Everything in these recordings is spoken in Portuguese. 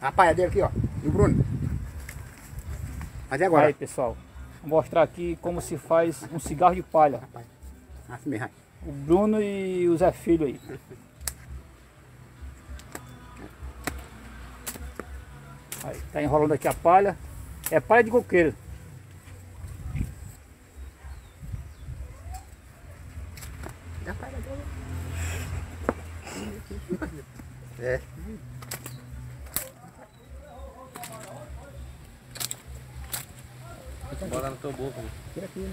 A palha dele aqui, ó. E o Bruno. Mas e agora? Aí pessoal, vou mostrar aqui como se faz um cigarro de palha. Rapaz. Assim mesmo. O Bruno e o Zé Filho aí. Aí, tá enrolando aqui a palha. É palha de coqueiro. É. Na tua boca. né? Tira aqui, né?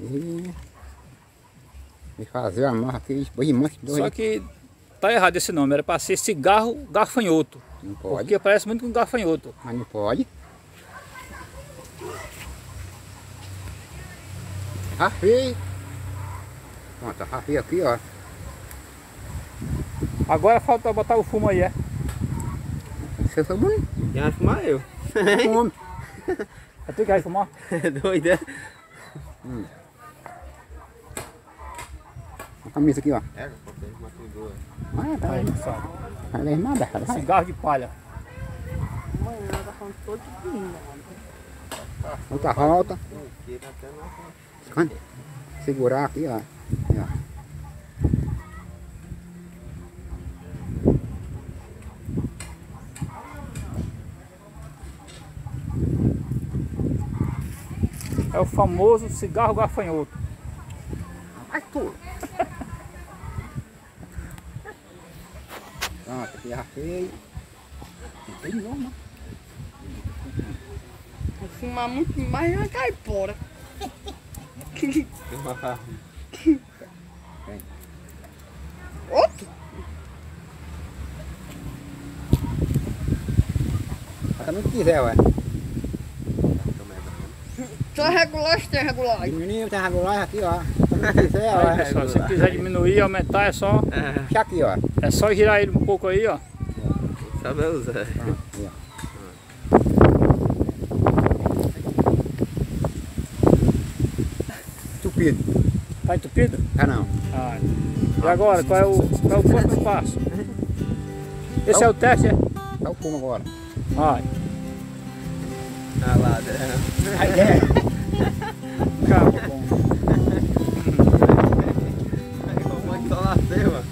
E... E fazer a marra aqui, Só que tá errado esse nome, era para ser cigarro gafanhoto. Não pode, Porque parece muito com gafanhoto. mas não pode. Pronto, rafei aqui, ó. Agora falta botar o fumo aí, é? Você foi bonito. Quem vai fumar eu? Come. É tu que vai fumar? Doido, é? A camisa aqui, ó. É, uma tudo. Ah, tá Aí, pessoal. Vai ler nada, vai. Cigarro de palha. Amanhã ela tá falando todo pequenininho. Outra volta. Aqui tá Quando segurar aqui, ó. Aqui, ó. É o famoso cigarro gafanhoto. Ai, tudo. Pronto, aqui rafei. Tem de novo, né? Vou fumar muito mais e vai cair fora. uma Outro? Bota no que quiser, ué. Só regular se tem regular. Diminuiu, tem regular aqui, ó. Que quiser, Aí, ó. pessoal, se quiser diminuir, aumentar, é só, É, aqui, ó. é só girar ele um pouco aí, ó. sabe usar. Pronto, aqui, ó. Estupido. Tá entupido? Ah, não. Ah. E agora, qual é o, qual é o próximo passo? Esse é o teste, é? Tá o fumo agora. Vai. Ah lá, né? Aí é. Calma, bom. Como é que só nasceu, mano?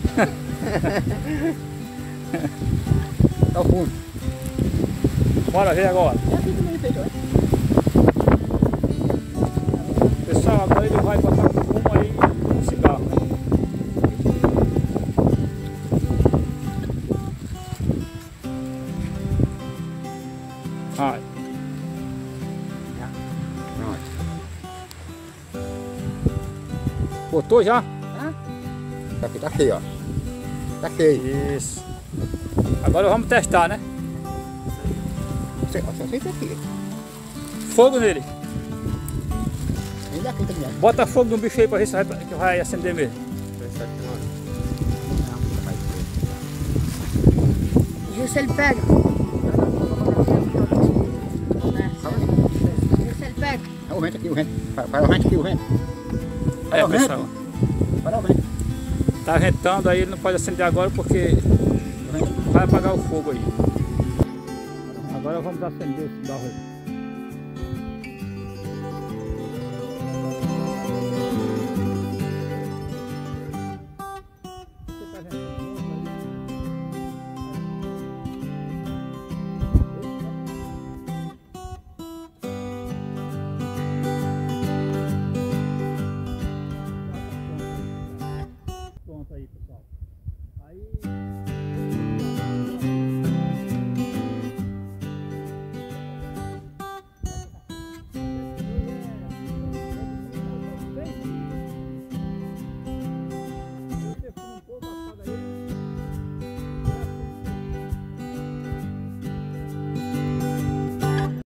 Tá o fumo. Bora ver agora. Pessoal, agora ele vai botar o fumo aí no cigarro. né? Vai. Pronto. Botou já? Tá aqui, tá cheio, ó. Tá cheio. Isso. Agora vamos testar, né? Isso aqui. Fogo nele. Aqui também. Bota fogo no bicho aí pra ver se vai, que vai acender mesmo. Viu se ele pega? Viu se ele pega? É o vento aqui, o vento. Para, o vento aqui, o vento. Para É, o vento. pessoal. Para o vento. Tá ventando aí, ele não pode acender agora porque vai apagar o fogo aí. Agora vamos acender esse pessoal. Aí